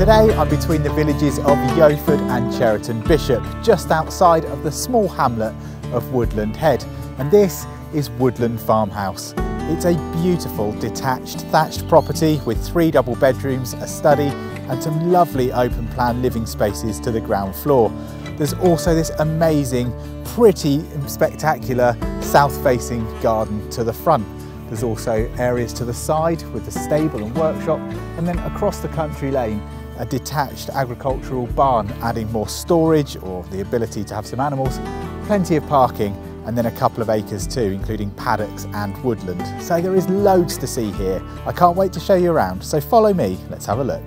Today I'm between the villages of Yeoford and Cheriton Bishop, just outside of the small hamlet of Woodland Head. And this is Woodland Farmhouse. It's a beautiful detached thatched property with three double bedrooms, a study and some lovely open plan living spaces to the ground floor. There's also this amazing, pretty spectacular south facing garden to the front. There's also areas to the side with the stable and workshop and then across the country lane a detached agricultural barn adding more storage or the ability to have some animals, plenty of parking and then a couple of acres too, including paddocks and woodland. So there is loads to see here. I can't wait to show you around, so follow me, let's have a look.